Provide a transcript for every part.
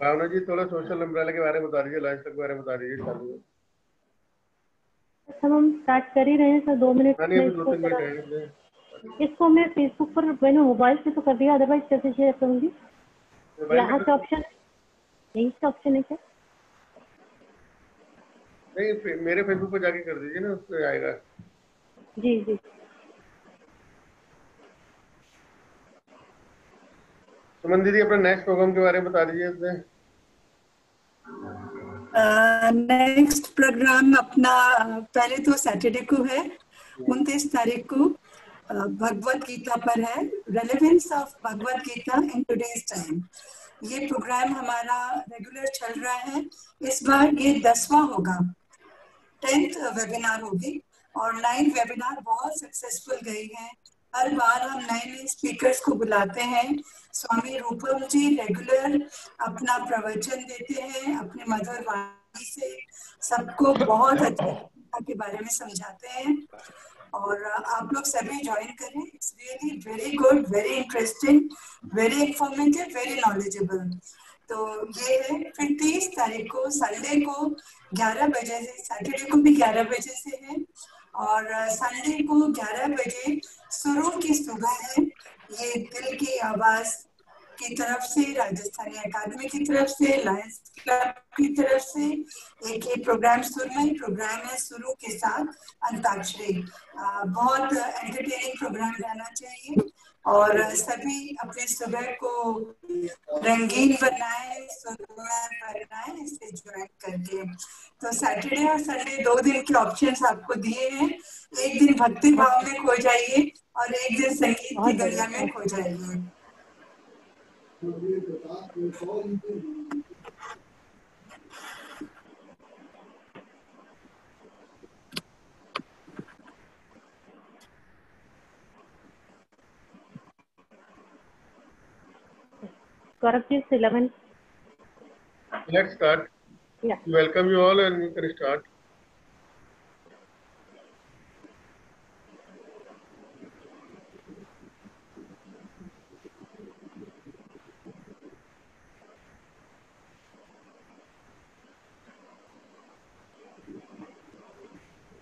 भावना जी थोड़ा social umbrella के बारे में बता दीजिए लाइफ के बारे में बता दीजिए चालू हम स्टार्ट कर ही रहे हैं सर दो मिनट हाँ इसको मिनट इसको मैं फेसबुक पर मैंने मोबाइल से तो कर दिया अदरवाइज़ कैसे शेयर करूँगी? यहाँ से ऑप्शन है यहीं से ऑप्शन है क्या? नहीं मेरे फेसबुक पर जाके कर दीजिए ना उस पर आएगा। जी जी। सुमन दीदी, अपना नेक्स्ट प्रोग्राम के बारे में बता दीजिए नेक्स्ट प्रोग्राम अपना, पहले तो सैटरडे को है, उनतीस तारीख को भगवत गीता पर है relevance of Bhagavad Gita in today's time ये प्रोग्राम हमारा रेगुलर चल रहा है, इस बार ये दसवां होगा। टेंथ वेबिनार होगी नाइन वेबिनार बहुत सक्सेसफुल गई है। हर बार हम नए नए स्पीकर्स को बुलाते हैं। स्वामी रूपम जी रेगुलर अपना प्रवचन देते हैं, अपने मधुर वाणी से सबको बहुत अच्छा के बारे में समझाते हैं। और आप लोग सभी ज्वाइन करें। It's really very good very interesting very informative very knowledgeable तो ये है फिर तीस तारीख को संडे को 11 बजे से सैटरडे को भी 11 बजे से है। और संडे को 11 बजे सुरों की सुबह है। ये दिल की आवाज़ की तरफ़ से, राजस्थानी अकादमी की तरफ़ से लायंस क्लब की तरफ़ से एक ये प्रोग्राम सुरमई प्रोग्राम है सुरु के साथ अंताक्षरी। बहुत एंटरटेनिंग प्रोग्राम रहना चाहिए। और सभी अपने सुबह को रंगीन बनाए सुंदर बनाए इसे ज्वाइन करके। तो सैटरडे और संडे दो दिन के ऑप्शंस आपको दिए हैं। एक दिन भक्ति भाव में खो जाइए और एक दिन संगीत की गलिया में खो जाइए। Gaurav ji, 11. let's start Yeah. welcome you all and we can start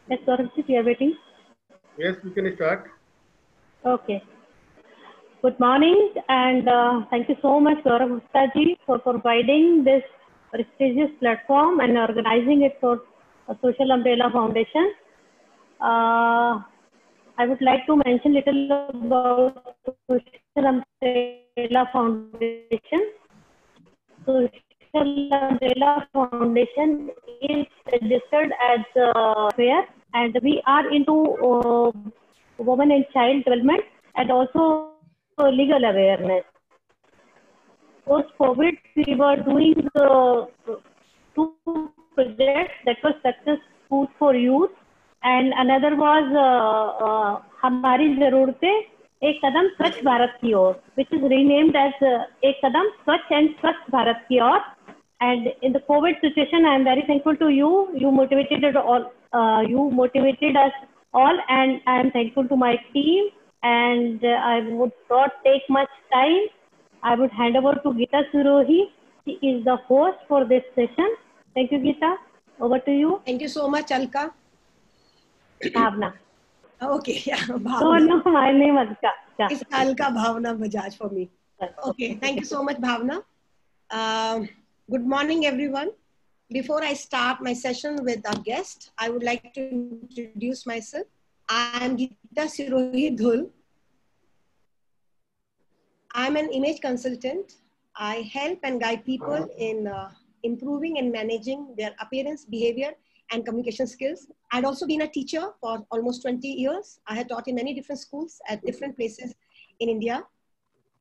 Yes, we are waiting. yes we can start Okay. Good morning and uh, thank you so much Gaurav Gupta ji for providing this prestigious platform and organizing it for uh, Social Umbrella Foundation. Uh, I would like to mention little about Social Umbrella Foundation. Social Umbrella Foundation is registered as a fair and we are into uh, women and child development and also legal awareness. Post COVID, we were doing uh, two projects that was success food for youth and another was uh, uh, हमारी जरूरतें एक कदम स्वच्छ भारत की ओर which is renamed as uh, एक कदम स्वच्छ and स्वच्छ भारत की ओर and in the COVID situation, I am very thankful to you. You motivated it all. Uh, you motivated us all, and I am thankful to my team. And uh, I would not take much time. I would hand over to Gita Surohi. She is the host for this session. Thank you, Gita. Over to you, Thank you so much, Alka. Bhavna. Okay, yeah, Oh Bhavna. no, my name is Alka. Yeah. It's Alka Bhavna Bajaj for me. Okay, thank you so much, Bhavna. Um, good morning, everyone. Before I start my session with our guest, I would like to introduce myself. I am Geeta Sirohi Dhul. I'm an image consultant. I help and guide people in uh, improving and managing their appearance, behavior, and communication skills. I'd also been a teacher for almost 20 years. I had taught in many different schools at different places in India.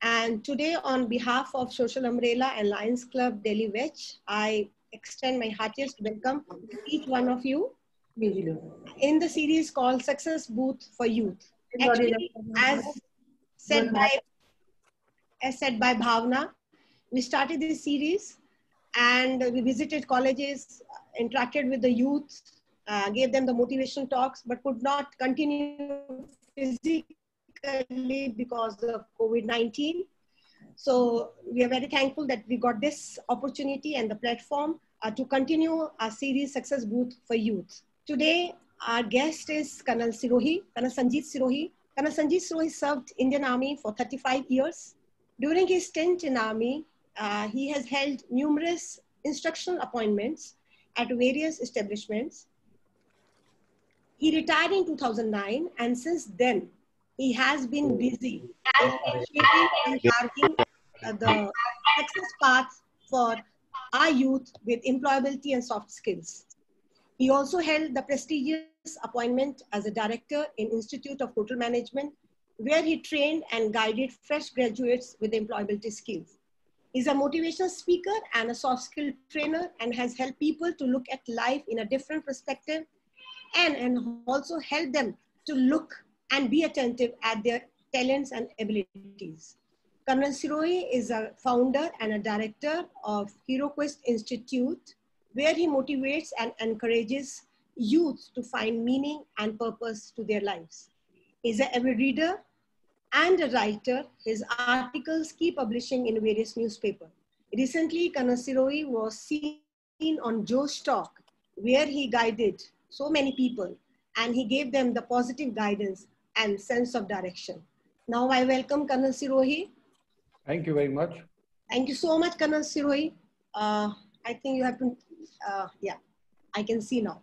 And today, on behalf of Social Umbrella and Lions Club Delhi Wedge, I extend my heartiest welcome to each one of you in the series called Success Booth for Youth. Actually, as said by as said by Bhavna, we started this series and we visited colleges, interacted with the youth, uh, gave them the motivation talks, but could not continue physically because of COVID 19. So we are very thankful that we got this opportunity and the platform uh, to continue our series Success Booth for Youth. Today, our guest is Colonel Sirohi, Colonel Sanjeet Sirohi. Colonel Sanjeet Sirohi served Indian Army for 35 years. During his stint in Army, uh, he has held numerous instructional appointments at various establishments. He retired in 2009 and since then he has been busy shaping and carving uh, the success path for our youth with employability and soft skills. He also held the prestigious appointment as a director in Institute of Hotel Management, where he trained and guided fresh graduates with employability skills. He's a motivational speaker and a soft skill trainer and has helped people to look at life in a different perspective and, and also help them to look and be attentive at their talents and abilities. Colonel Sirohi is a founder and a director of HeroQuest Institute, where he motivates and encourages youth to find meaning and purpose to their lives. He's an avid reader and a writer. His articles keep publishing in various newspapers. Recently, Sirohi was seen on Joe's Talk, where he guided so many people and he gave them the positive guidance and sense of direction. Now I welcome Colonel Sirohi. Thank you very much. Thank you so much, Colonel Sirohi. Uh, I think you have to, uh, yeah, I can see now.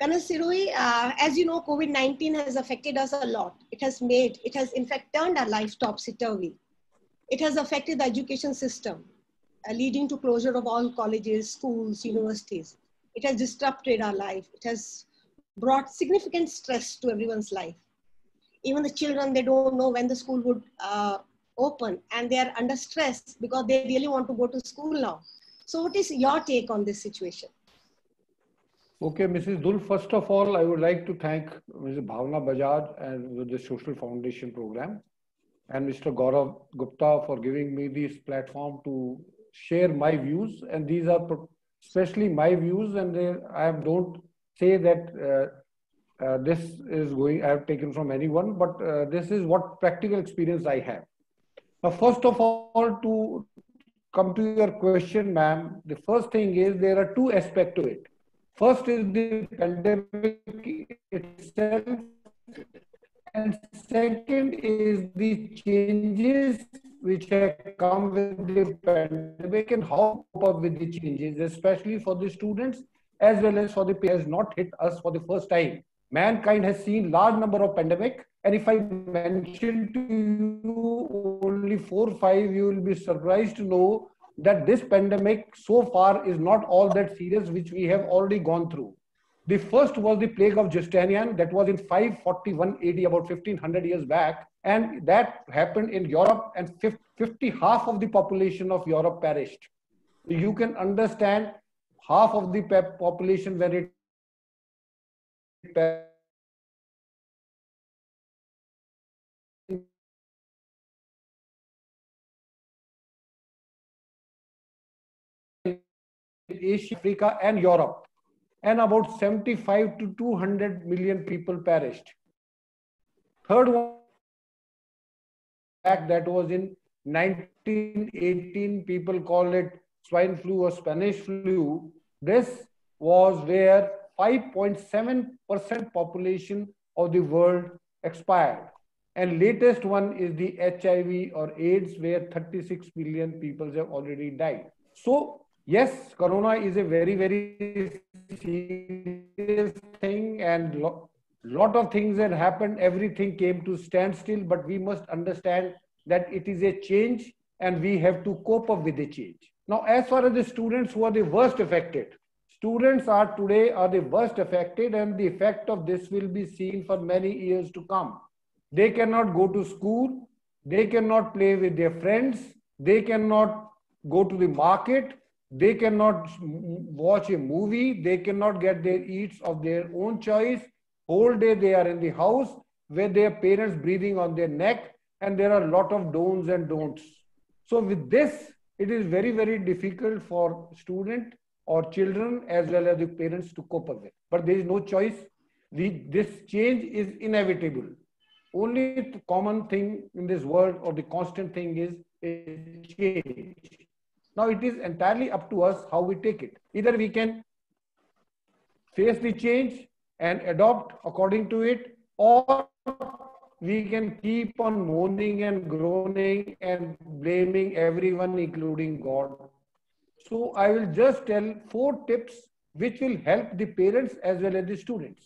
Sirohi, uh, as you know, COVID-19 has affected us a lot. It has made, it has in fact turned our life topsy-turvy. It has affected the education system, uh, leading to closure of all colleges, schools, universities. It has disrupted our life. It has brought significant stress to everyone's life even the children they don't know when the school would uh, open and they are under stress because they really want to go to school now so what is your take on this situation okay mrs dul first of all i would like to thank mrs bhavna bajaj and the social foundation program and mr gaurav gupta for giving me this platform to share my views and these are especially my views and they, i don't say that uh, uh, this is going, I have taken from anyone, but uh, this is what practical experience I have. Now, first of all, to come to your question, ma'am, the first thing is there are two aspects to it. First is the pandemic itself, and second is the changes which have come with the pandemic and how cope up with the changes, especially for the students as well as for the peers not hit us for the first time. Mankind has seen large number of pandemic and if i mention to you only four or five you will be surprised to know that this pandemic so far is not all that serious which we have already gone through. The first was the plague of justinian that was in 541 AD about 1500 years back and that happened in europe and 50 half of the population of europe perished. You can understand half of the population when it Asia, Africa, and Europe, and about 75 to 200 million people perished. Third one, that was in 1918, people call it swine flu or Spanish flu. This was where 5.7% population of the world expired. And latest one is the HIV or AIDS, where 36 million people have already died. So, yes, Corona is a very, very serious thing, and lo lot of things had happened. Everything came to standstill, but we must understand that it is a change, and we have to cope up with the change. Now, as far as the students who are the worst affected, Students are today are the worst affected and the effect of this will be seen for many years to come. They cannot go to school. They cannot play with their friends. They cannot go to the market. They cannot watch a movie. They cannot get their eats of their own choice. Whole day they are in the house with their parents breathing on their neck and there are a lot of don'ts and don'ts. So with this, it is very, very difficult for student or children as well as the parents to cope with. But there is no choice. The, this change is inevitable. Only common thing in this world or the constant thing is change. Now it is entirely up to us how we take it. Either we can face the change and adopt according to it, or we can keep on moaning and groaning and blaming everyone, including God. So I will just tell four tips which will help the parents as well as the students.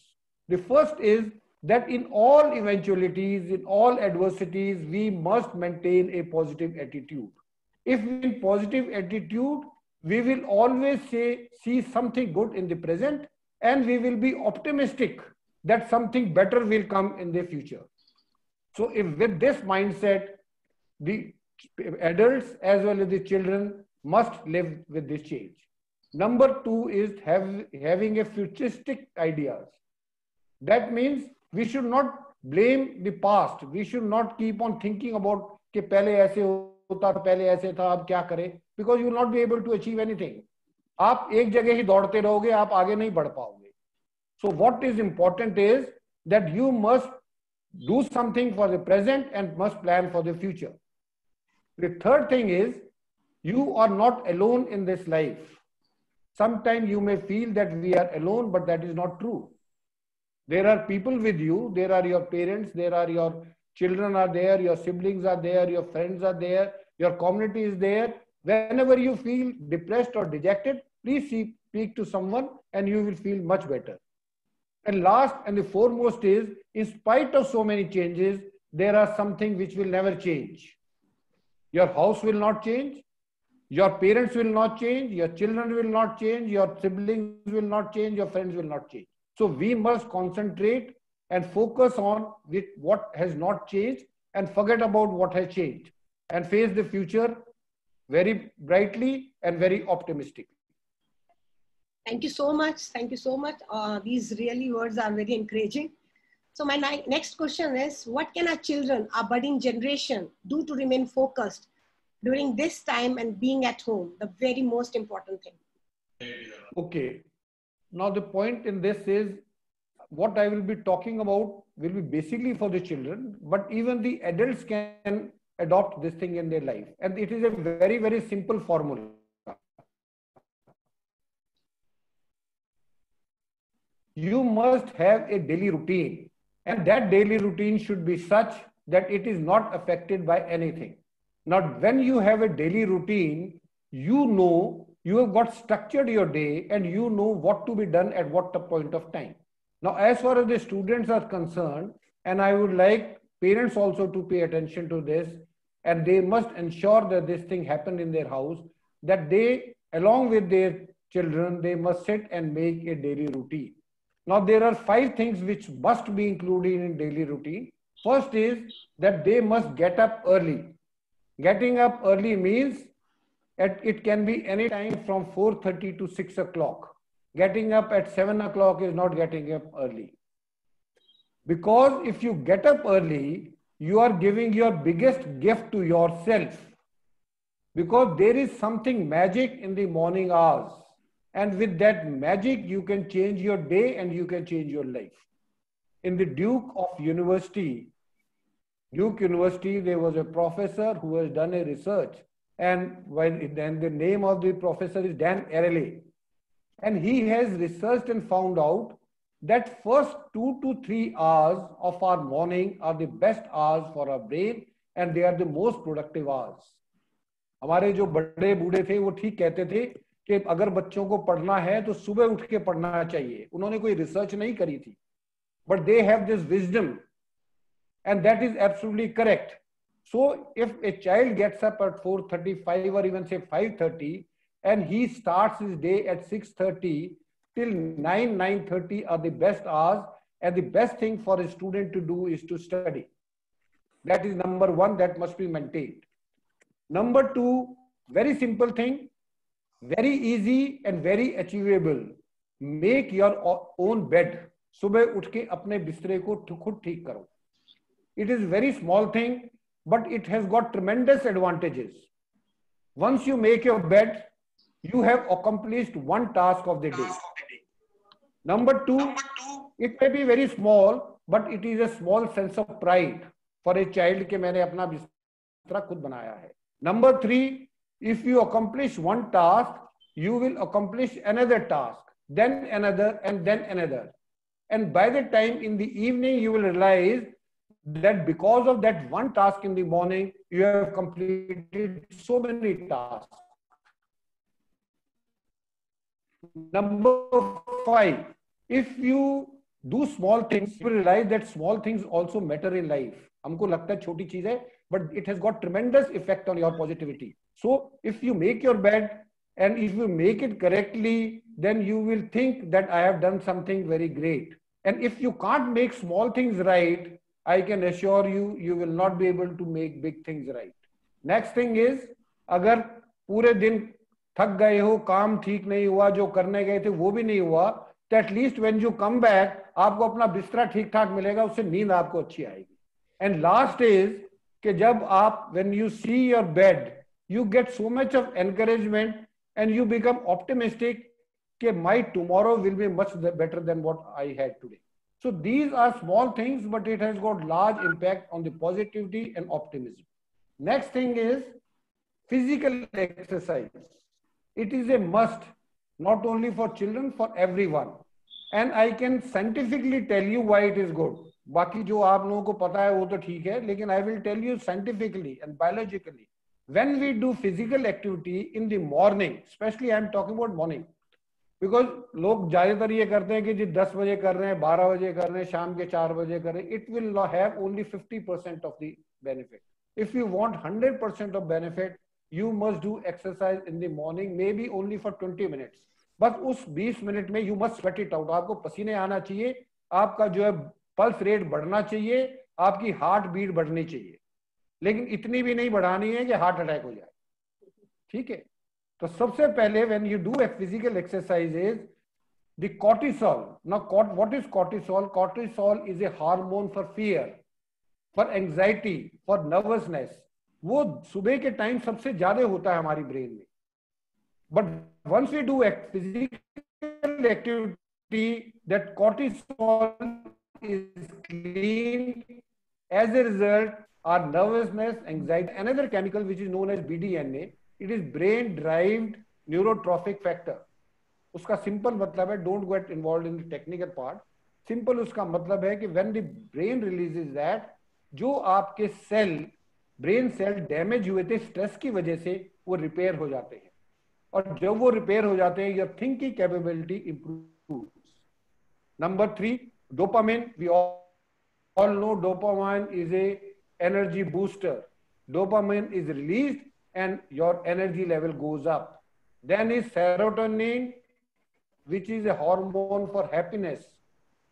The first is that in all eventualities, in all adversities, we must maintain a positive attitude If in positive attitude, we will always say, see something good in the present and we will be optimistic that something better will come in the future. So if with this mindset, the adults as well as the children must live with this change. Number two is have, having a futuristic ideas. That means we should not blame the past. We should not keep on thinking about कि पहले ऐसे होता पहले ऐसे था, अब क्या करे? Because you not be able to achieve anything आप एक जगह ही दौड़ते रहोगे, आप आगे नहीं बढ़ पाओगे। So what is important is that you must do something for the present and must plan for the future the third thing is you are not alone in this life sometime you may feel that we are alone but that is not true there are people with you there are your parents there are your children are there, your siblings are there, your friends are there, your community is there. Whenever you feel depressed or dejected, please speak to someone and you will feel much better. And last and the foremost is, in spite of so many changes, there are something which will never change. Your house will not change. Your parents will not change. Your children will not change. Your siblings will not change. Your friends will not change. So we must concentrate and focus on with what has not changed and forget about what has changed and face the future very brightly and very optimistically. Thank you so much. Thank you so much. Uh, these really words are very encouraging. So my next question is, what can our children, our budding generation do to remain focused during this time and being at home? The very most important thing. Okay. Now the point in this is, what I will be talking about will be basically for the children, but even the adults can adopt this thing in their life. And it is a very, very simple formula. you must have a daily routine and that daily routine should be such that it is not affected by anything now when you have a daily routine you know you have got structured your day and you know what to be done at what point of time now as far as the students are concerned and i would like parents also to pay attention to this and they must ensure that this thing happen in their house that they along with their children they must sit and make a daily routine now, there are five things which must be included in daily routine. First is that they must get up early. Getting up early means at, it can be any time from 4.30 to 6 o'clock. Getting up at 7 o'clock is not getting up early. Because if you get up early, you are giving your biggest gift to yourself. Because there is something magic in the morning hours and with that magic, you can change your day and you can change your life. In the Duke of University, Duke University, there was a professor who has done a research. And when then the name of the professor is Dan Ariely And he has researched and found out that first two to three hours of our morning are the best hours for our brain and they are the most productive hours. हमारे जो बड़े बूढ़े थे वो ठीक कहते थे कि अगर बच्चों को पढ़ना है तो सुबह उठ के पढ़ना चाहिए उन्होंने कोई रिसर्च नहीं करी थी but they have this wisdom and that is absolutely correct so if a child gets up at 4:35 or even say 5:30 and he starts his day at 6:30 till 9 9:30 are the best hours and the best thing for a student to do is to study that is number 1 that must be maintained number 2 very simple thing very easy and very achievable make your own bed सुबह उठ के अपने बिस्तरे को खुद ठीक करो it is very small thing but it has got tremendous advantages once you make your bed you have accomplished one task of the day number two it may be very small but it is a small sense of pride for a child कि मैंने अपना बिस्तरा खुद बनाया है Number three, if you accomplish one task, you will accomplish another task, then another, and then another. And by the time in the evening, you will realize that because of that one task in the morning, you have completed so many tasks. Number five, if you do small things, you realize that small things also matter in life. हमको लगता है छोटी चीज है but it has got tremendous effect on your positivity. So if you make your bed and if you make it correctly, then you will think that I have done something very great. And if you can't make small things right, I can assure you, you will not be able to make big things right. Next thing is, अगर पूरे दिन थक गए हो, काम ठीक नहीं हुआ, जो करने गए थे वो भी नहीं हुआ तो at least when you come back आपको अपना बिस्तरा ठीक ठाक मिलेगा, उससे नींद आपको अच्छी आएगी। एंड लास्ट इज़ कि जब आप when you see your bed you get so much of encouragement and you become optimistic कि my tomorrow will be much better than what I had today so these are small things, but it has got large impact on the positivity and optimism next thing is physical exercise it is a must not only for children for everyone and i can scientifically tell you why it is good बाकी जो आप लोगों को पता है वो तो ठीक है लेकिन I will tell you scientifically and biologically when we do physical activity in the morning especially i am talking about morning because लोग ज़्यादातर ये करते हैं कि जी 10 बजे कर रहे हैं 12 बजे कर रहे हैं शाम के 4 बजे कर रहे हैं it will have only 50 percent of the benefit if you want 100 percent of benefit you must do exercise in the morning maybe only for 20 minutes बस उस 20 मिनट में you must sweat it out आपको पसीने आना चाहिए, आपका जो है पल्स रेट बढ़ना चाहिए, आपकी हार्ट बीट बढ़नी चाहिए। लेकिन इतनी भी नहीं बढ़ानी है कि हार्ट अटैक हो जाए। ठीक है? तो सबसे पहले when you do a physical exercises the cortisol ना what is cortisol cortisol is a hormone for fear for anxiety for nervousness वो सुबह के टाइम सबसे ज़्यादा होता है हमारी ब्रेन में but once we do physical activity that cortisol is clean. As a result, our nervousness, anxiety, another chemical which is known as BDNA, it is brain-derived neurotrophic factor. उसका सिंपल मतलब है don't get involve in technical part simple उसका मतलब है कि when the brain releases that जो आपके cell brain cell damage हुए थे स्ट्रेस की वजह से वो रिपेयर हो जाते हैं। और जब वो रिपेयर हो जाते हैं your thinking capability improve number three dopamine we all know dopamine is a energy booster dopamine is release and your energy level goes up then is serotonin which is a hormone for happiness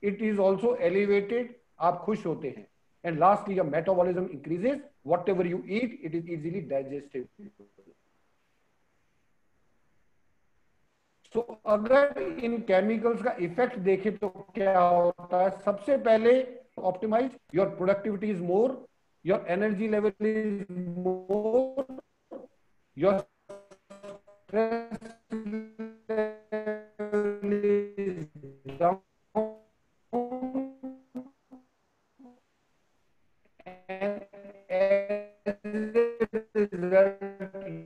it is also elevated आप खुश होते हैं। And lastly your metabolism increases whatever you eat, it is easily digested. तो अगर इन chemicals का effect देखे तो क्या होता है? सबसे पहले optimize your productivity is more your energy level is more your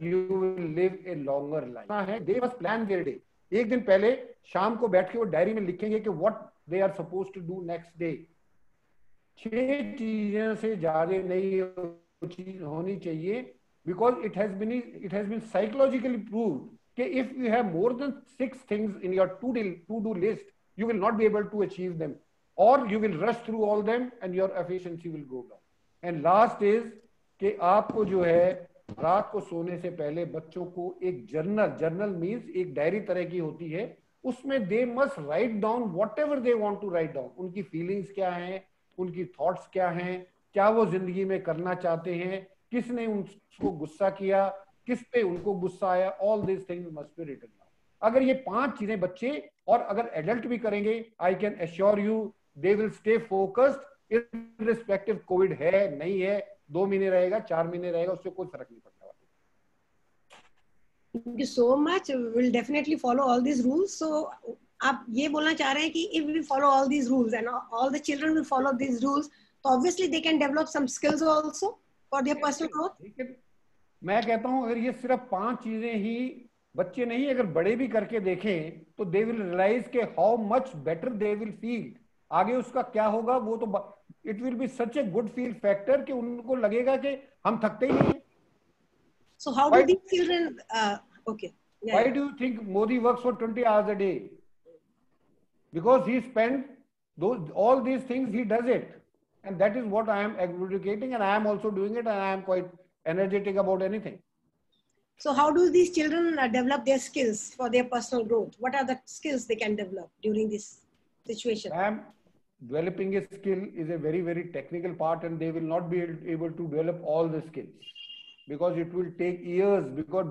you will live a longer life. They must plan their day. एक दिन पहले शाम को बैठ के वो डायरी में लिखेंगे कि what they are suppose to do next day छह चीजें से ज्यादा नहीं चीज होनी चाहिए because it has been it has been psychologically prove कि if you have more than six things in your today to do list you will not be able to achieve them और you will rush through all them and your efficiency will go down and last is कि आपको जो है, रात को सोने से पहले बच्चों को एक जर्नल जर्नल मीन्स एक डायरी तरह की होती है। उसमें they must write down whatever they want to write down उनकी फीलिंग्स क्या हैं, उनकी थॉट्स क्या हैं, क्या वो ज़िंदगी में करना चाहते हैं, किसने उनको गुस्सा किया, किस पे उनको गुस्सा आया all this things must be written down अगर ये पाँच चीज़ें बच्चे और अगर एडल्ट भी करेंगे I can assure you they will stay focused irrespective COVID है, नहीं है दो महीने रहेगा चार महीने रहेगा उससे कोई फ़र्क नहीं पड़ने वाला Thank you so much. We'll definitely follow all these rules. So आप ये बोलना चाह रहे हैं कि if we follow all these rules and all the children will follow these rules, so obviously they can develop some skills also for their personal growth. मैं कहता हूँ अगर ये सिर्फ़ पाँच चीज़ें ही बच्चे नहीं अगर बड़े भी करके देखें तो दे विल रियलाइज़ के how much better they will feel आगे उसका क्या होगा वो तो it will be such a good feel factor कि उनको लगेगा कि हम थकते ही नहीं so how do the children okay why do you think Modi works for 20 hours a day because he spend all these things he does it and that is what I am advocating and I am also doing it and I am quite energetic about anything So, how do these children uh, develop their skills for their personal growth? What are the skills they can develop during this situation? I am developing a skill is a very, very technical part, and they will not be able to develop all the skills because it will take years. Because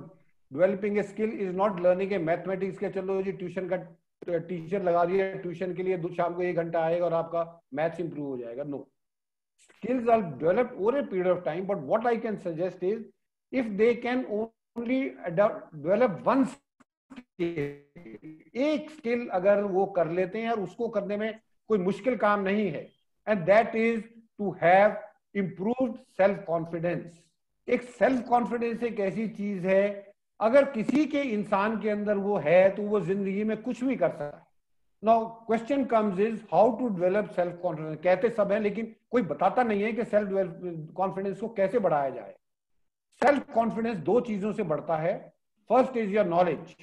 developing a skill is not learning a mathematics के चलो जी tuition का teacher लगा दिया tuition के लिए शाम को एक घंटा आएगा और आपका मैथ्स इंप्रूव हो जाएगा no skills are developed over a period of time but what i can suggest is if they can only develop one skill एक स्किल अगर वो कर लेते हैं और उसको करने में कोई मुश्किल काम नहीं है। And that is to have improve self confidence एक सेल्फ कॉन्फिडेंस एक ऐसी चीज़ है, अगर किसी के इंसान के अंदर वो है तो वो ज़िंदगी में कुछ भी कर सकता है। Now question comes is how to develop self confidence कहते सब है, लेकिन कोई बताता नहीं है कि सेल्फ कॉन्फिडेंस को कैसे बढ़ाया जाए। सेल्फ कॉन्फिडेंस दो चीज़ों से बढ़ता है। First is your knowledge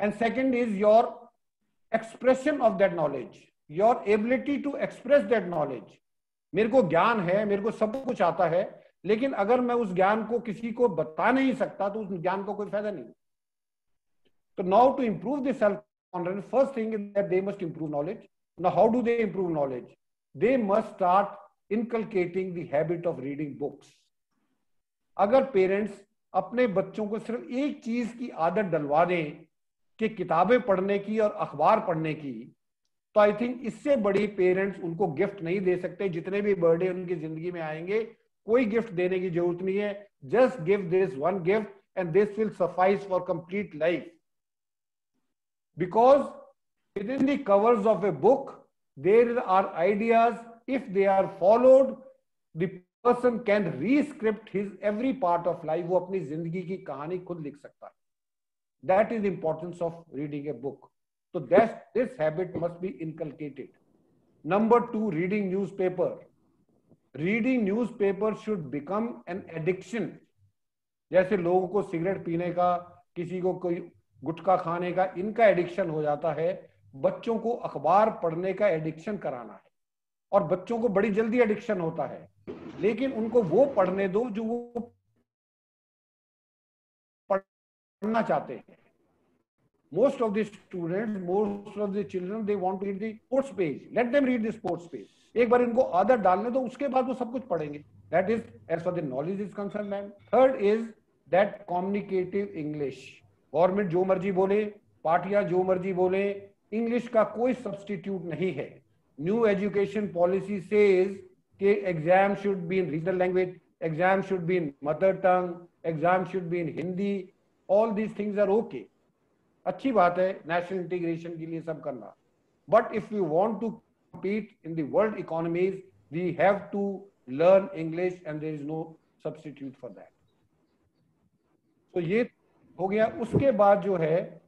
and second is your expression of that knowledge your ability to express that knowledge मेरे को ज्ञान है, मेरे को सब कुछ आता है, लेकिन अगर मैं उस ज्ञान को किसी को बता नहीं सकता तो उस ज्ञान का को कोई फ़ायदा नहीं। तो now to improve this self confidence first thing is that they must improve knowledge now how do they improve knowledge they must start inculcating the habit of reading books अगर पेरेंट्स अपने बच्चों को सिर्फ़ एक चीज़ की आदत डलवा दें कि किताबें पढ़ने की और अखबार पढ़ने की तो आई थिंक इससे बड़ी पेरेंट्स उनको गिफ्ट नहीं दे सकते। जितने भी बर्थडे उनकी ज़िंदगी में आएँगे, कोई गिफ्ट देने की ज़रूरत नहीं है। Just give this one gift and this will suffice for complete life because within the covers of a book there are ideas if they are followed the person can rescript his every part of life वो अपनी ज़िंदगी की कहानी खुद लिख सकता है। That is importance of reading a book तो that this habit must be inculcated number two reading newspaper reading news paper should become an जैसे लोगों को सिगरेट पीने का, किसी को कोई गुटखा खाने का, इनका एडिक्शन हो जाता है। बच्चों को अखबार पढ़ने का एडिक्शन कराना है। और बच्चों को बड़ी जल्दी एडिक्शन होता है। लेकिन उनको वो पढ़ने दो जो वो पढ़ना चाहते हैं। Of the students, most of the children, they want to read the sports page. Let them read the sports page. एक बार इनको आदत डालने दो, उसके बाद वो सब कुछ पढ़ेंगे। That is as for the knowledge is concern ma'am third is that communicative English government जो मर्ज़ी बोले, पार्टियाँ जो मर्ज़ी बोले इंग्लिश का कोई सब्सटीट्यूट नहीं है। न्यू एजुकेशन पॉलिसी सेज कि exam should be in regional language exam should be in mother tongue exam should be in Hindi All these things are okay अच्छी बात है नेशनल इंटीग्रेशन के लिए सब करना but if you want to compete in the world economies, we have to learn English and there is no substitute for that. So ये हो गया उसके बाद जो है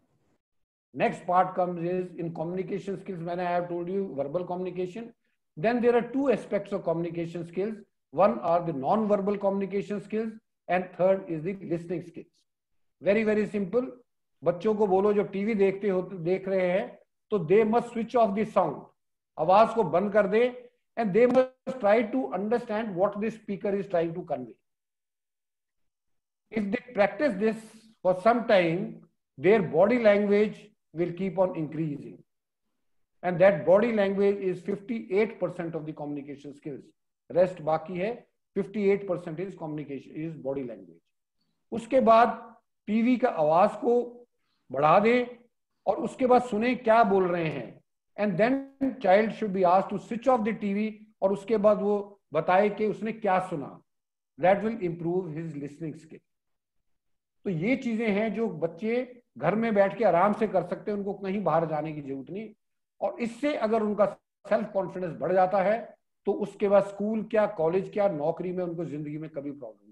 next part comes is in communication skills when I have told you verbal communication. Then there are two aspects of communication skills. One are the non-verbal communication skills and third is the listening skills. Very very simple बच्चों को बोलो जो TV देखते हो, देख रहे हैं तो they must switch off the sound आवाज़ को बंद कर दे and they must try to understand what this speaker is trying to convey if they practice this for some time their body language will keep on increasing and that body language is 58% of the communication skills rest बाकी है 58% is communication is body language उसके बाद TV का आवाज़ को बढ़ा दे और उसके बाद सुने क्या बोल रहे हैं। And then child should be ask to switch off the TV और उसके बाद वो बताए कि उसने क्या सुना। That will improve his listening skill तो ये चीज़ें हैं जो बच्चे घर में बैठ के आराम से कर सकते हैं, उनको कहीं बाहर जाने की ज़रूरत नहीं। और इससे अगर उनका सेल्फ कॉन्फिडेंस बढ़ जाता है तो उसके बाद स्कूल क्या कॉलेज क्या, नौकरी में उनको ज़िंदगी में कभी problem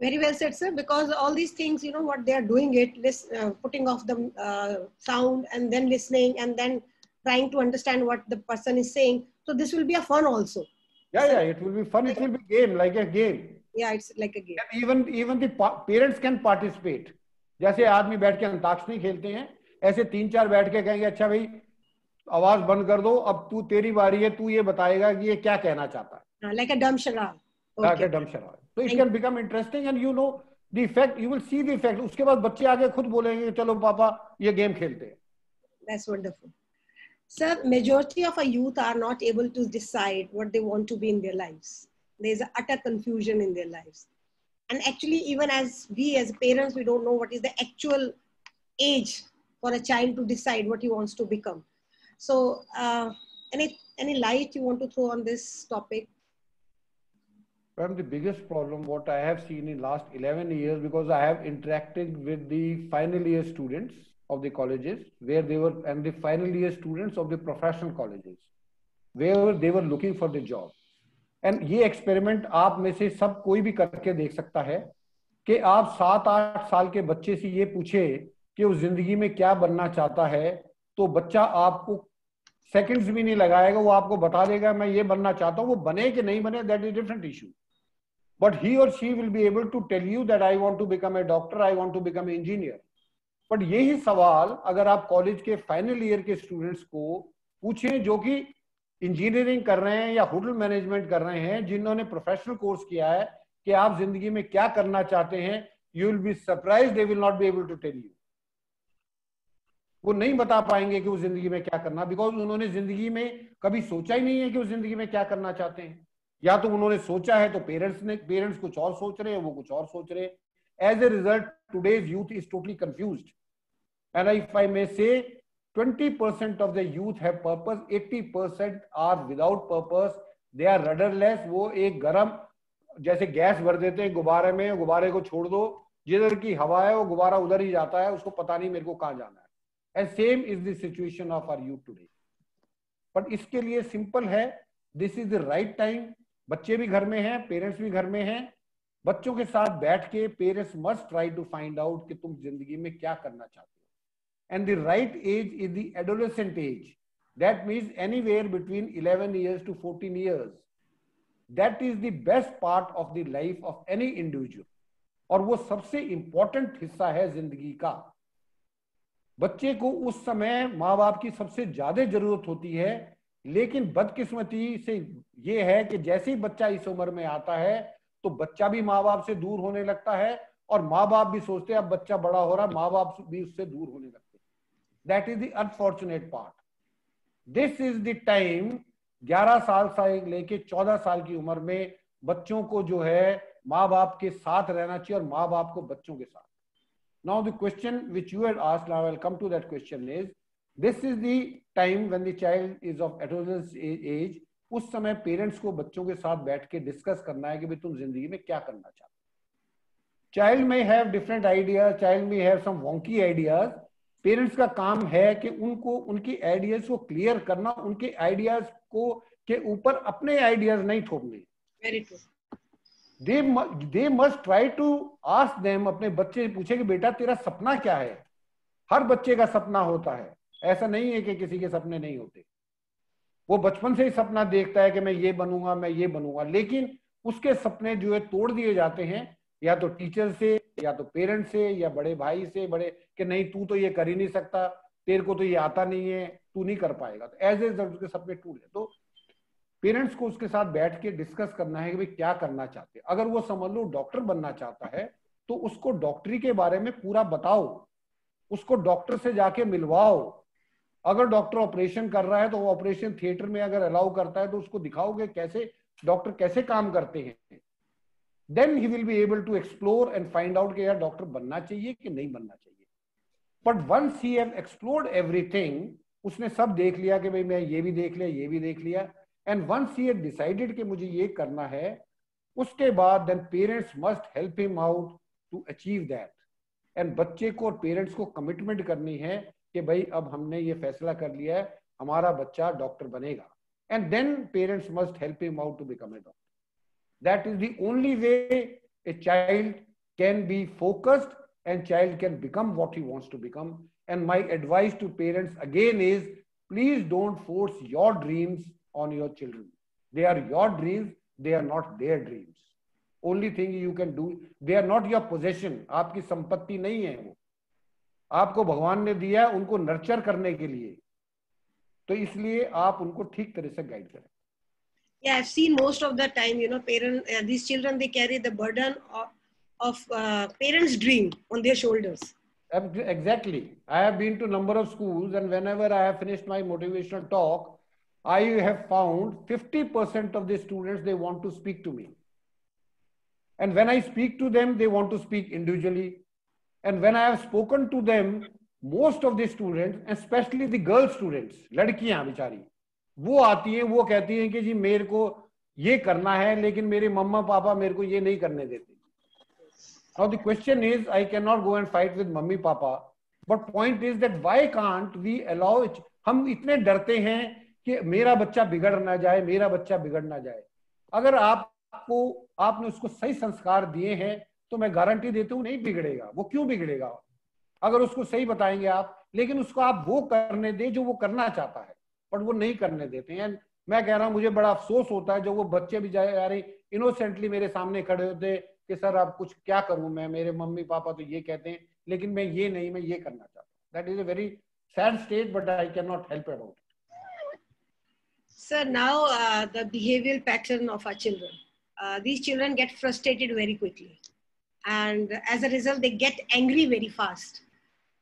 Very well said, sir. Because all these things, you know, what they are doing it, this uh, putting off the uh, sound and then listening and then trying to understand what the person is saying. So this will be a fun also. Yeah, so, yeah, it will be fun. It will be game, like a game. Yeah, it's like a game. And even even the pa- parents can participate. जैसे आदमी बैठ के अंताक्षरी खेलते हैं ऐसे तीन चार बैठ के कहेंगे अच्छा भाई आवाज़ बंद कर दो अब तू तेरी बारी है तू ये बताएगा कि ये क्या कहना चाहता है Uh, like a dumb charade. ताकि Okay. डम शराब तो it Thank can become interesting and you know the effect you will see the effect उसके बाद बच्चे आगे खुद बोलेंगे कि चलो पापा ये गेम खेलते हैं That's wonderful. Sir, majority of our youth are not able to decide what they want to be in their lives. There's a utter confusion in their lives. And actually, even as we as parents, we don't know what is the actual age for a child to decide what he wants to become. So, uh, any any light you want to throw on this topic? Ma'am, the biggest problem what I have seen in last 11 years because I have interacted with the final year students of the colleges where they were and the final year students of the professional colleges where they were looking for the job. And ये experiment आप में से सब कोई भी करके देख सकता है कि आप सात आठ साल के बच्चे से ये पूछे कि वो ज़िंदगी में क्या बनना चाहता है तो बच्चा आपको सेकंड्स भी नहीं लगाएगा वो आपको बता देगा मैं ये बनना चाहता हूँ वो बने कि नहीं बने that is different issue but he or she will be able to tell you that I want to become a doctor I want to become engineer but यही सवाल अगर आप कॉलेज के फाइनल ईयर के स्टूडेंट्स को पूछें जो कि इंजीनियरिंग कर रहे हैं या होटल मैनेजमेंट कर रहे हैं जिन्होंने प्रोफेशनल कोर्स किया है कि आप ज़िंदगी में क्या करना चाहते हैं you will be surprise they will not be able to tell you वो नहीं बता पाएँगे कि वो ज़िंदगी में क्या करना बिकॉज़ उन्होंने ज़िंदगी में कभी सोचा ही नहीं है कि वो ज़िंदगी में क्या करना चाहते हैं। या तो उन्होंने सोचा है तो पेरेंट्स ने, पेरेंट्स कुछ और सोच रहे हैं, वो कुछ और सोच रहे हैं। As a result today's youth is totally confuse and if I may say 20% of the youth have purpose 80% are without purpose. They are rudderless. वो एक गरम, जैसे गैस भर देते हैं गुब्बारे में, गुब्बारे को छोड़ दो। जिधर की हवा है, वो गुब्बारा उधर ही जाता है, उसको पता नहीं मेरे को कहाँ जाना है। And same is the situation of our youth today but इसके लिए सिंपल है this is the right time बच्चे भी घर में हैं पेरेंट्स भी घर में हैं। बच्चों के साथ बैठ के parents must try to find out कि तुम ज़िंदगी में क्या करना चाहते हो। And the right age is decent age that mean anywhere between eleven years to fourteen years that is the best part of the life of any individual और वो सबसे इंपॉर्टेंट हिस्सा है ज़िंदगी का। बच्चे को उस समय माँ बाप की सबसे ज़्यादा ज़रूरत होती है लेकिन बदकिस्मती से ये है कि जैसे ही बच्चा इस उम्र में आता है तो बच्चा भी माँ बाप से दूर होने लगता है और माँ बाप भी सोचते हैं, अब बच्चा बड़ा हो रहा है माँ बाप भी उससे दूर होने लगते हैं। That is the unfortunate part this is the time 11 साल से लेके 14 साल की उम्र में बच्चों को जो है माँ बाप के साथ रहना चाहिए और माँ बाप को बच्चों के साथ। Now the question which you had asked now I will come to that question is this is the time when the child is of adolescence age उस समय पेरेंट्स को बच्चों के साथ बैठ के डिस्कस करना है कि भाई तुम ज़िंदगी में क्या करना चाहते child may have different ideas child may have some wonky ideas parents का काम है कि उनको उनकी आइडियाज़ को क्लियर करना उनके आइडियाज़ को के ऊपर अपने आइडियाज़ नहीं थोपने। True. They they must try to ask them अपने बच्चे पूछे कि बेटा तेरा सपना क्या है? हर बच्चे का सपना होता है। ऐसा नहीं है कि किसी के सपने नहीं होते। वो बचपन से ही सपना देखता है कि मैं ये बनूँगा, मैं ये बनूँगा, लेकिन उसके सपने जो है तोड़ दिए जाते हैं, या तो टीचर से, या तो पेरेंट से, या बड़े भाई से, बड़े कि नहीं, तू तो ये कर ही नहीं सकता, तेरे को तो ये आता नहीं है, तू नहीं कर पाएगा। तो एज एज उसके सपने टूट गए तो पेरेंट्स को उसके साथ बैठ के डिस्कस करना है कि भाई क्या करना चाहते हैं। अगर वो समझ लो डॉक्टर बनना चाहता है तो उसको डॉक्टरी के बारे में पूरा बताओ, उसको डॉक्टर से जाके मिलवाओ अगर डॉक्टर ऑपरेशन कर रहा है तो वो ऑपरेशन थिएटर में अगर अलाउ करता है तो उसको दिखाओगे कैसे, डॉक्टर कैसे काम करते हैं। Then he will be able to explore and find out कि यार डॉक्टर बनना चाहिए कि नहीं बनना चाहिए। But once he have explored everything उसने सब देख लिया कि भाई मैं ये भी देख लिया, ये भी देख लिया। एंड वंस ही डिसाइडेड कि मुझे ये करना है, उसके बाद then parents must help him out to achieve that and बच्चे को और पेरेंट्स को कमिटमेंट करनी है कि भाई अब हमने ये फैसला कर लिया है, हमारा बच्चा डॉक्टर बनेगा। And then parents must help him out to become a doctor that is the only way a child can be focused and child can become what he wants to become and my advice to parents again is please don't force your dreams on your children they are your dreams they are not their dreams only thing you can do they are not your possession आपकी संपत्ति नहीं है वो। आपको भगवान ने दिया है उनको नर्चर करने के लिए तो इसलिए आप उनको ठीक तरह से गाइड करें Yeah, I've seen most of the time, you know, parent, uh, these children, they carry the burden of, of uh, parents' dream on their shoulders. Exactly. I have been to number of schools, and whenever I have finished my motivational talk, I have found 50% of the students they want to speak to me. And when I speak to them, they want to speak individually. And when I have spoken to them, most of the students, especially the girl students, लड़कियाँ बेचारी वो आती हैं वो कहती हैं कि जी मेरे को ये करना है लेकिन मेरे मम्मा पापा मेरे को ये नहीं करने देते Now the question is, I cannot go and fight with mummy papa, but point is that why can't we allow it? हम इतने डरते हैं कि मेरा बच्चा बिगड़ ना जाए मेरा बच्चा बिगड़ ना जाए अगर आपको आपने उसको सही संस्कार दिए हैं तो मैं गारंटी देता हूँ नहीं बिगड़ेगा। वो क्यों बिगड़ेगा? अगर उसको सही बताएँगे आप लेकिन उसको आप वो करने दे जो वो करना चाहता है बट वो नहीं करने देते हैं। मैं कह रहा हूँ मुझे बड़ा अफसोस होता है जो वो बच्चे भी जा रहे इनोसेंटली मेरे सामने खड़े होते कि सर आप कुछ क्या करूँ मैं? मेरे मम्मी पापा तो ये कहते हैं लेकिन मैं ये नहीं मैं ये करना चाहता हूँ। That is a very sad state but I can not help about Sir, now uh, the behavioral pattern of our children. Uh, these children get frustrated very quickly. And as a result, they get angry very fast.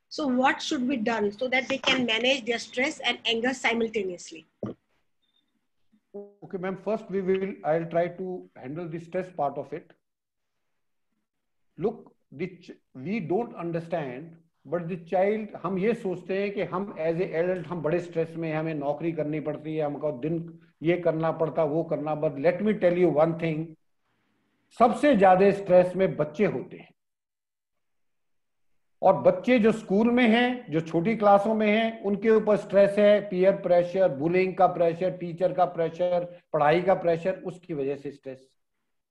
So, what should be done so that they can manage their stress and anger simultaneously? Okay, ma'am. First, we will. I'll try to handle the stress part of it. Look, the ch- we don't understand, but the child. हम ये सोचते हैं कि हम as a adult हम बड़े stress में हैं, हमें नौकरी करनी पड़ती है हमको दिन ये करना पड़ता वो करना but let me tell you one thing सबसे ज़्यादा स्ट्रेस में बच्चे होते हैं। और बच्चे जो स्कूल में हैं, जो छोटी क्लासों में हैं, उनके ऊपर स्ट्रेस है पीयर प्रेशर बुलिंग का प्रेशर टीचर का प्रेशर पढ़ाई का प्रेशर उसकी वजह से स्ट्रेस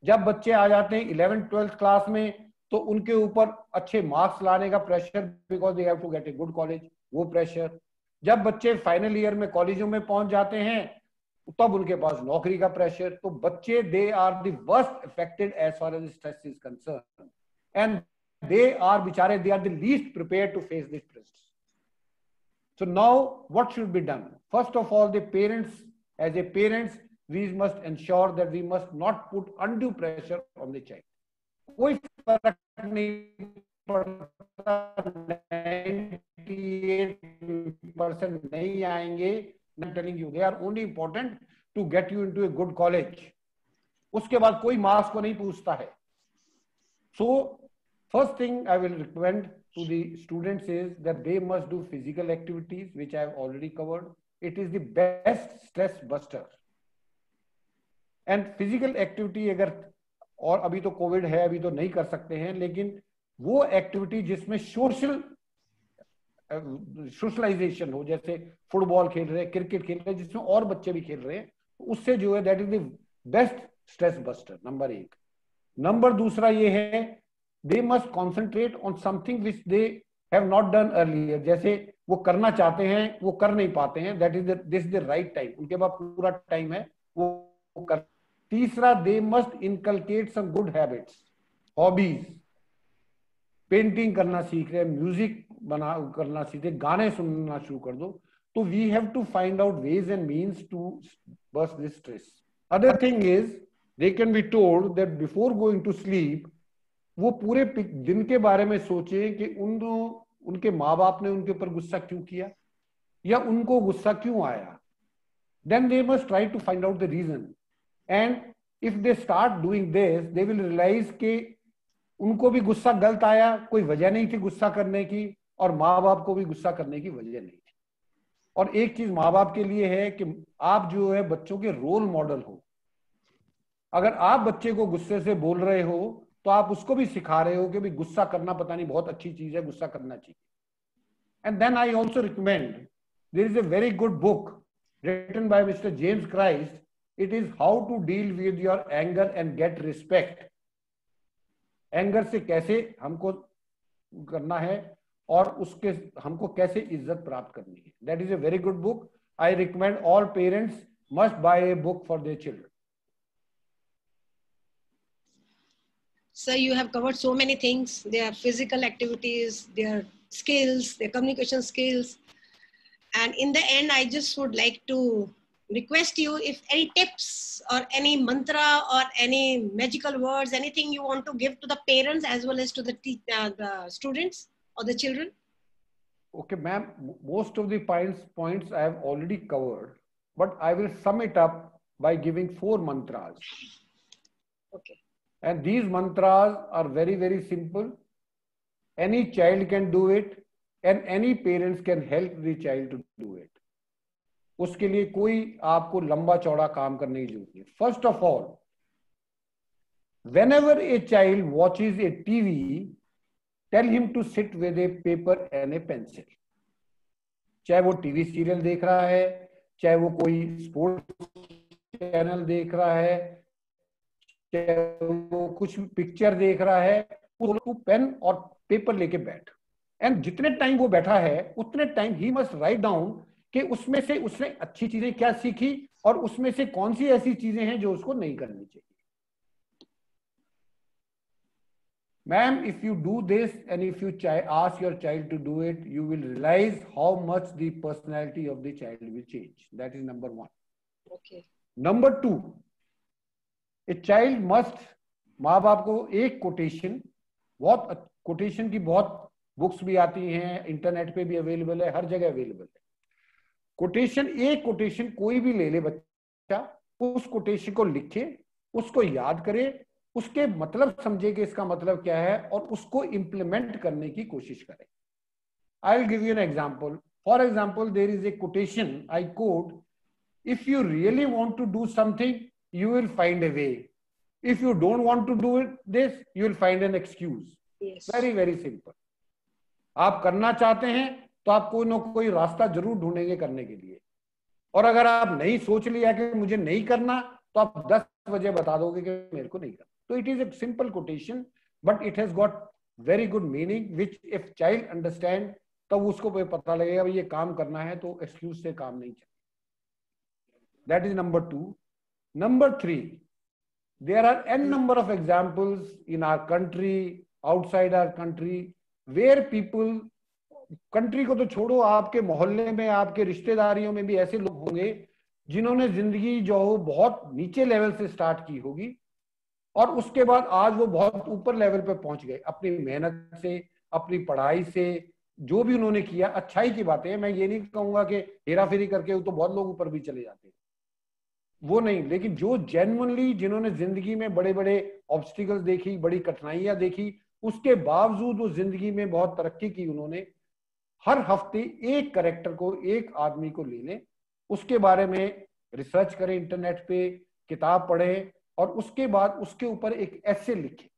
जब बच्चे आ जाते हैं इलेवेंथ ट्वेल्थ क्लास में तो उनके ऊपर अच्छे मार्क्स लाने का pressure because they have to get a good college वो प्रेशर जब बच्चे फाइनल ईयर में कॉलेजों में पहुँच जाते हैं तब उनके पास नौकरी का प्रेशर तो बच्चे they are worst affected as far as stress is concern and they are बिचारे they are least prepare to face this pressure so now what should be done first of all the parents as a parents we must ensure that we must not put undue pressure on the child कोई फ़र्क नहीं पड़ता नहीं आएँगे I'm telling you, they are only important to get you into a good college. उसके बाद कोई marks को नहीं पूछता है। So first thing I will recommend to the students is that they must do physical activities which I have already covered it is the best stress buster and physical activity अगर और अभी तो Covid है अभी तो नहीं कर सकते हैं लेकिन वो एक्टिविटी जिसमें सोशल सोशलाइजेशन हो, जैसे फुटबॉल खेल रहे हैं क्रिकेट खेल रहे हैं जिसमें और बच्चे भी खेल रहे हैं, उससे जो है that is the best stress buster number एक. नंबर दूसरा ये है they must concentrate on something which they have not done earlier जैसे वो करना चाहते हैं, वो कर नहीं पाते हैं that is this the right time उनके पास पूरा टाइम है, वो कर तीसरा they must inculcate some good habits hobbies painting करना सीख रहे म्यूज़िक बना करना रहे गाने सुनना शुरू कर दो। तो we have to find out ways and means to bust this stress other thing is they can be told that before going to sleep वो पूरे दिन के बारे में सोचे कि उन उनके माँ बाप ने उनके ऊपर गुस्सा क्यों किया? या उनको गुस्सा क्यों आया? Then they must try to find out the reason and if they start doing this they will realize के उनको भी गुस्सा गलत आया, कोई वजह नहीं थी गुस्सा करने की। और माँ बाप को भी गुस्सा करने की वजह नहीं थी और एक चीज़ माँ बाप के लिए है कि आप जो है बच्चों के रोल मॉडल हो अगर आप बच्चे को गुस्से से बोल रहे हो तो आप उसको भी सिखा रहे हो कि भी गुस्सा करना पता नहीं, बहुत अच्छी चीज़ है, गुस्सा करना चाहिए and then I also recommend there is a very good book written by Mr. James Christ. It is how to deal with your anger and get respect. Anger से कैसे हमको करना है और उसके हमको कैसे इज्जत प्राप्त करनी है that is a very good book I recommend all parents must buy a book for their children So you have covered so many things. Their physical activities, their skills, their communication skills. And in the end, I just would like to request you if any tips or any mantra or any magical words, anything you want to give to the parents as well as to the, te- uh, the students or the children. Okay, ma'am, most of the points, points I have already covered, but I will sum it up by giving four mantras. Okay. And these mantras are very, very simple. Any child can do it, and any parents can help the child to do it. उसके लिए कोई आपको लंबा चौड़ा काम करने की जरूरत नहीं first of all whenever a child watches a TV, tell him to sit with a paper and a pencil. चाहे वो टीवी सीरियल देख रहा है, चाहे वो कोई स्पोर्ट्स चैनल देख रहा है, चाहे वो कुछ पिक्चर देख रहा है, उसको पेन और पेपर लेके बैठ एंड जितने टाइम वो बैठा है, उतने टाइम ही मस्ट राइट डाउन कि उसमें से उसने अच्छी चीज़ें क्या सीखी और उसमें से कौन सी ऐसी चीज़ें हैं जो उसको नहीं करनी चाहिए Ma'am, if you do this and if you ask your child to do it, you will realize how much the personality of the child will change. That is number one. Okay. Number two, a child must माँ बाप को एक quotation बहुत quotation की बहुत books भी आती हैं इंटरनेट पे भी अवेलेबल है हर जगह अवेलेबल है कोटेशन एक कोटेशन कोई भी ले ले बच्चा उस कोटेशन को लिखे उसको याद करे उसके मतलब समझे कि इसका मतलब क्या है और उसको इंप्लीमेंट करने की कोशिश करें। I will give you an example for example there is a quotation I quote if you really want to do something you will find a way. If you don't want to do it this you will find an excuse. Yes. very very simple. आप करना चाहते हैं तो आप कोई ना कोई रास्ता ज़रूर ढूंढेंगे करने के लिए। और अगर आप नहीं सोच लिया कि मुझे नहीं करना तो आप दस बजे बता दोगे कि मेरे को नहीं करना। तो it is a simple quotation but it has got very good meaning which if child understand तब उसको पता लगेगा ये काम करना है तो एक्सक्यूज से काम नहीं चलेगा. That is number two Number three, there are n number of examples in our country, outside our country, where people, country को तो छोड़ो आपके मोहल्ले में आपके रिश्तेदारियों में भी ऐसे लोग होंगे जिन्होंने ज़िंदगी जो हो बहुत नीचे लेवल से स्टार्ट की होगी और उसके बाद आज वो बहुत ऊपर लेवल पे पहुँच गए, अपनी मेहनत से, अपनी पढ़ाई से, जो भी उन्होंने किया, अच्छाई की बातें मैं ये नहीं कहूँगा कि हेरा फेरी करके तो बहुत लोग ऊपर भी चले जाते हैं। वो नहीं, लेकिन जो जेनुअनली जिन्होंने ज़िंदगी में बड़े बड़े ऑब्स्टिकल्स देखी, बड़ी कठिनाइयाँ देखी, उसके बावजूद वो ज़िंदगी में बहुत तरक्की की उन्होंने। हर हफ़्ते एक करेक्टर को, एक आदमी को ले लें उसके बारे में रिसर्च करें इंटरनेट पे किताब पढ़ें और उसके बाद उसके ऊपर एक ऐसे लिखे।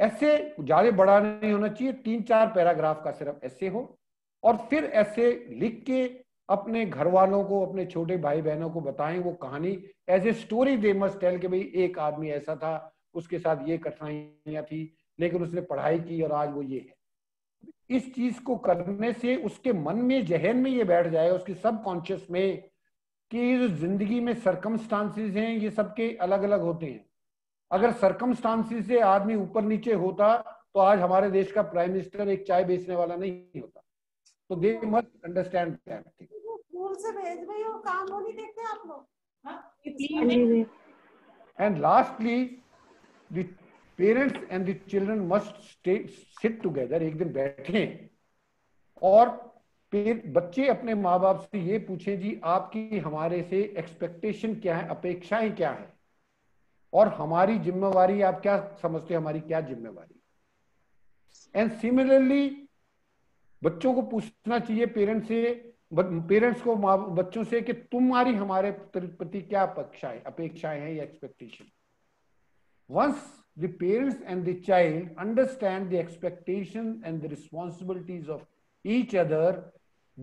ऐसे ज़्यादा बड़ा नहीं होना चाहिए, तीन चार पैराग्राफ का सिर्फ़ ऐसे हो और फिर ऐसे लिख के अपने घर वालों को, अपने छोटे भाई बहनों को बताएँ वो कहानी। As a story they must tell कि भाई एक आदमी ऐसा था, उसके साथ ये कठिनाइयाँ थी, लेकिन उसने पढ़ाई की और आज वो ये है। इस चीज़ को करने से उसके मन में, जहन में ये बैठ जाएगा उसके सब कॉन्शियस में कि जो ज़िंदगी में सरकमस्टांसिस हैं ये सबके अलग अलग होते हैं। अगर सरकमस्टांसिस से आदमी ऊपर नीचे होता तो आज हमारे देश का प्राइम मिनिस्टर एक चाय बेचने वाला नहीं होता। तो they must understand that school से भेज रही हो काम वो नहीं देखते आप लोग? And lastly, the parents and the children must stay sit together. एक दिन बैठें और फिर बच्चे अपने माँ बाप से ये पूछें, जी, आपकी, हमारे से एक्सपेक्टेशन क्या है? अपेक्षाएँ क्या है? और हमारी जिम्मेवारी आप क्या समझते हैं? हमारी क्या जिम्मेवारी? एंड सिमिलरली बच्चों को पूछना चाहिए पेरेंट्स से पेरेंट्स को बच्चों से कि तुम्हारी, हमारे प्रति क्या अपेक्षाएँ अपेक्षाएँ हैं या expectation once the parents and the child understand the expectation and the responsibilities of each other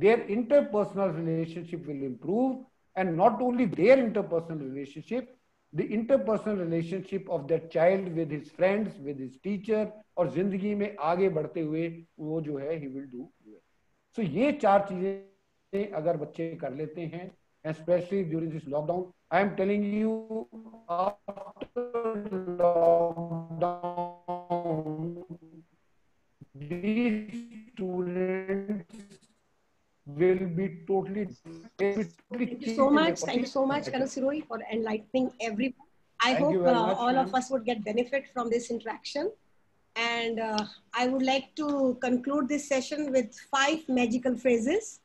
their interpersonal relationship will improve and not only their interpersonal relationship the interpersonal relationship of that child with his friends with his teacher और ज़िंदगी में आगे बढ़ते हुए वो जो है he will do so ये चार चीज़ें अगर बच्चे कर लेते हैं especially during this lockdown i am telling you after lockdown these students will be totally, will be totally Thank you so much. Thank you so much, perspective. Colonel Siroi, for enlightening everyone. I Thank hope uh, much, all of us would get benefit from this interaction. And uh, I would like to conclude this session with five magical phrases.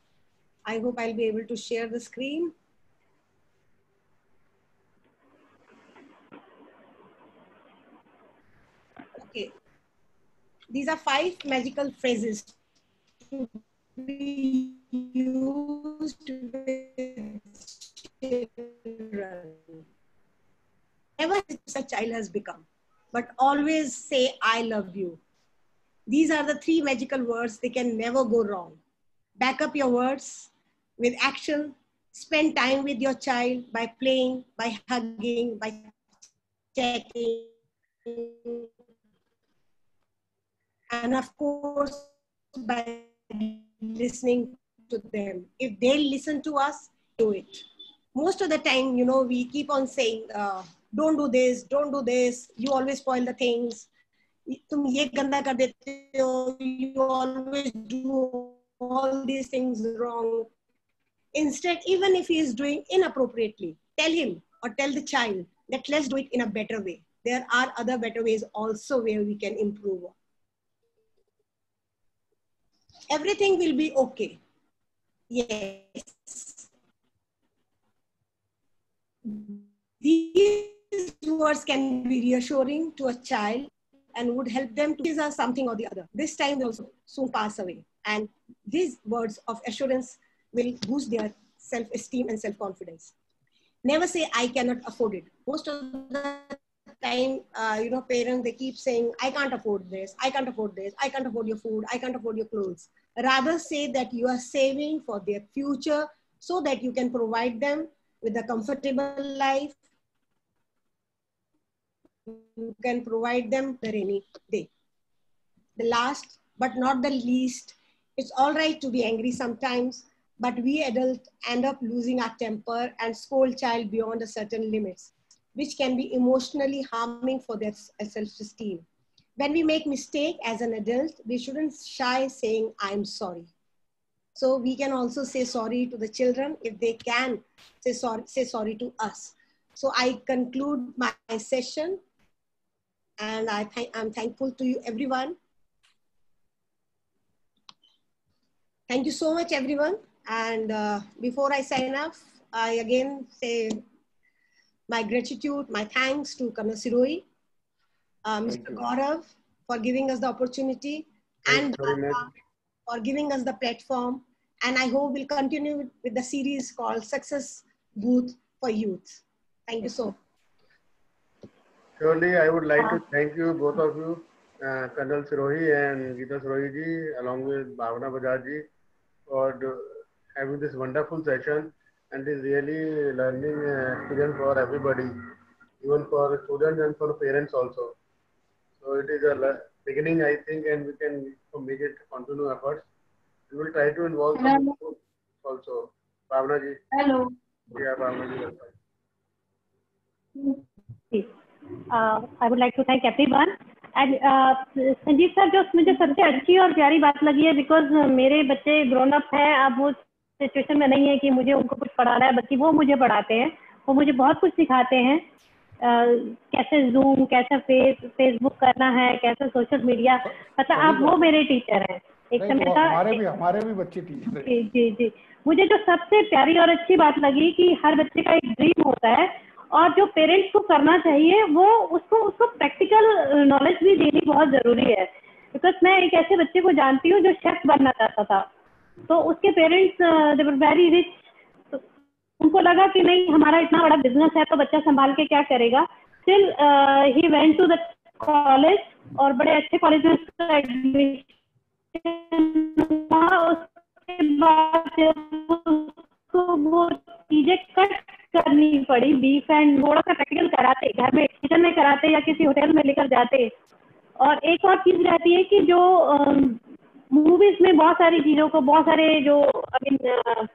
I hope I'll be able to share the screen. Okay. These are five magical phrases to be used with children. A child has become, but always say, I love you. These are the three magical words, they can never go wrong. Back up your words with action. Spend time with your child by playing, by hugging, by chatting, and of course by listening to them if they listen to us do it most of the time you know we keep on saying uh, don't do this don't do this you always spoil the things तुम ये गंदा कर देते हो you always do all these things wrong instead even if he is doing inappropriately tell him or tell the child that let's do it in a better way there are other better ways also where we can improve everything will be okay. Yes. These words can be reassuring to a child and would help them to desire something or the other. This time will also soon pass away. And these words of assurance will boost their self-esteem and self-confidence. Never say, I cannot afford it. Most of the time, uh, you know, parents, they keep saying, I can't afford this, I can't afford this, I can't afford your food, I can't afford your clothes. Rather say that you are saving for their future so that you can provide them with a comfortable life. You can provide them the rainy day. The last, but not the least, it's all right to be angry sometimes, but we adults end up losing our temper and scold child beyond a certain limits which can be emotionally harming for their self-esteem. When we make mistake as an adult, we shouldn't shy saying, I'm sorry. So we can also say sorry to the children if they can say sorry, say sorry to us. So I conclude my session and I th I'm thankful to you everyone. Thank you so much everyone. And uh, before I sign off, I again say my gratitude, my thanks to Kana Siroi, uh, Mr. you. Gaurav for giving us the opportunity and Thanks very much. Bharata for giving us the platform. And I hope we'll continue with, with the series called Success Booth for Youth. Thank you so much. Surely, I would like to thank you, both of you, uh, Colonel Sirohi and Geeta Sirohi ji, along with Bhavana Bajaj ji, for having this wonderful session And it is really learning uh, experience for everybody, even for students and for parents also. So it is a le- beginning, I think, and we can make it continue efforts. We will try to involve some schools also. Bhavana ji, Hello. yeah, Bhavana ji, welcome. uh, I would like to thank everyone. And uh, Sanjeev sir जो मुझे सबसे अच्छी और प्यारी बात लगी है because मेरे बच्चे ग्रोन अप हैं अब वो सिचुएशन में नहीं है कि मुझे उनको कुछ पढ़ाना है बल्कि वो मुझे पढ़ाते हैं वो मुझे बहुत कुछ सिखाते हैं। uh, कैसे जूम कैसे फेस फेसबुक करना है कैसे सोशल मीडिया मतलब आप वो मेरे टीचर हैं। एक समय था हमारे भी हमारे भी बच्चे टीचर जी जी जी। मुझे जो सबसे प्यारी और अच्छी बात लगी कि हर बच्चे का एक ड्रीम होता है और जो पेरेंट्स को करना चाहिए वो उसको उसको प्रैक्टिकल नॉलेज भी देनी बहुत ज़रूरी है। बिकॉज़ मैं एक ऐसे बच्चे को जानती हूँ जो शेफ बनना चाहता था। तो उसके parents they were very rich उनको लगा कि नहीं, हमारा इतना बड़ा बिज़नेस है तो बच्चा संभाल के क्या करेगा? Still he went to the college और बड़े अच्छे कॉलेज में उसका बाद उसको वो चीज़ें कट करनी पड़ी। बीफ एंड थोड़ा सा प्रैक्टिकल कराते, घर में किचन में कराते या किसी होटल में लेकर जाते। और एक और चीज़ रहती है कि जो मूवीज़ में बहुत सारी चीज़ों को बहुत सारे जो आई मीन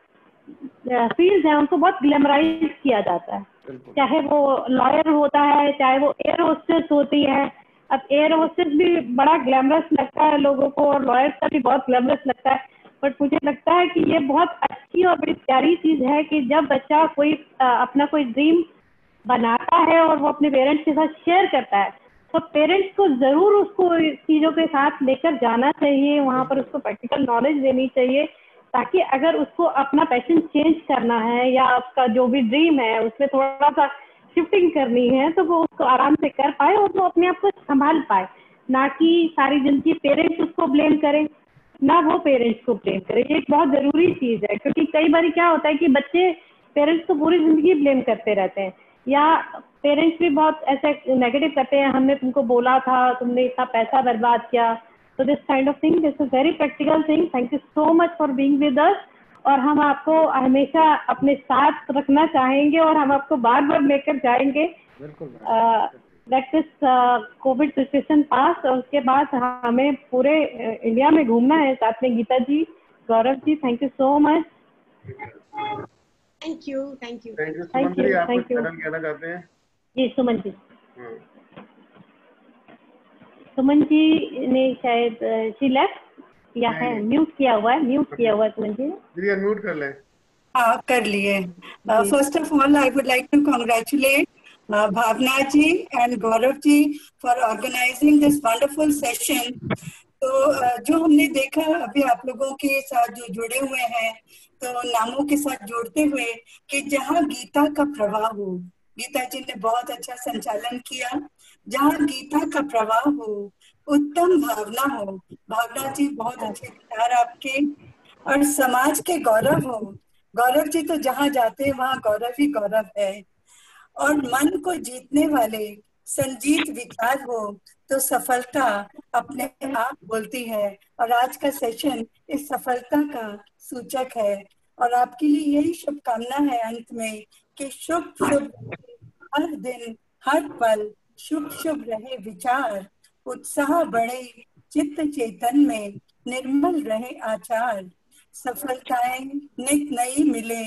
फ़ील्ड हैं उनको बहुत ग्लैमराइज किया जाता है। चाहे वो लॉयर होता है चाहे वो एयर होस्टेस होती है। अब एयर होस्टेस भी बड़ा ग्लैमरस लगता है लोगों को और लॉयर का भी बहुत ग्लैमरस लगता है। बट मुझे लगता है कि ये बहुत अच्छी और बड़ी प्यारी चीज़ है कि जब बच्चा कोई अपना कोई ड्रीम बनाता है और वो अपने पेरेंट्स के साथ शेयर करता है तो पेरेंट्स को ज़रूर उसको चीज़ों के साथ लेकर जाना चाहिए, वहाँ पर उसको प्रैक्टिकल नॉलेज देनी चाहिए, ताकि अगर उसको अपना पैशन चेंज करना है या उसका जो भी ड्रीम है, उसमें थोड़ा सा शिफ्टिंग करनी है तो वो उसको आराम से कर पाए और वो अपने आप को संभाल पाए। ना कि सारी ज़िंदगी पेरेंट्स उसको ब्लेम करें, ना वो पेरेंट्स को ब्लेम करें। ये एक बहुत ज़रूरी चीज़ है, क्योंकि कई बार क्या होता है कि बच्चे पेरेंट्स को पूरी ज़िंदगी ब्लेम करते रहते हैं। या पेरेंट्स भी बहुत ऐसे नेगेटिव करते हैं हमने तुमको बोला था तुमने इतना पैसा बर्बाद किया। तो this kind of thing this is very practical thing thank you so much for being with us और हम आपको हमेशा अपने साथ रखना चाहेंगे और हम आपको बार बार लेकर जाएँगे। लेट कोविड सिचुएशन पास और उसके बाद हमें पूरे इंडिया में घूमना है। साथ में Geeta ji Gaurav ji thank you so much Thank you thank you thank you Thank Suman ji आप कुछ thank you. मैडम कहना चाहते हैं? जी सुमन जी। हाँ। सुमन जी ने शायद शी लेफ़्ट या है? म्यूट किया हुआ है? म्यूट किया हुआ है सुमन जी दीदी अनम्यूट कर लें। हाँ कर लिए। First of all I would like to congratulate Bhavana ji and Gaurav ji for organising this wonderful session तो जो हमने देखा, अभी आप लोगों के साथ जो जुड़े हुए हैं तो नामों के साथ जोड़ते हुए कि जहाँ गीता का प्रवाह हो, गीता जी ने बहुत अच्छा संचालन किया, जहाँ गीता का प्रवाह हो, उत्तम भावना हो, भावना जी बहुत अच्छे विचार आपके, और समाज के गौरव हो, गौरव जी तो जहाँ जाते हैं, वहाँ गौरव ही गौरव है, और मन को जीतने वाले संजीत विचार हो तो सफलता अपने आप बोलती है। और आज का सेशन इस सफलता का सूचक है। और आपके लिए यही शुभकामना है अंत में कि शुभ शुभ हर दिन, हर पल, शुभ शुभ रहे विचार, उत्साह बढ़े, चित्त चेतन में निर्मल रहे आचार। सफलताएँ नित नई मिले,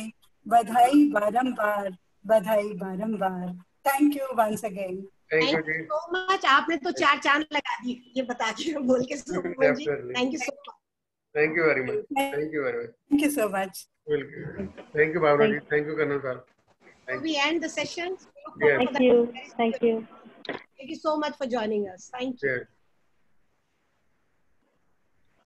बधाई बारंबार बधाई बारंबार। Thank you once again thank you Thank you so much. आपने तो चार चाँद लगा दी ये बता के बोल के. Thank you so much thank you very much thank you very much thank you so much thank you Bhavana ji thank you colonel साहब we end the session. Yes. Thank you thank you Thank you so much for joining us. Thank you. Yes.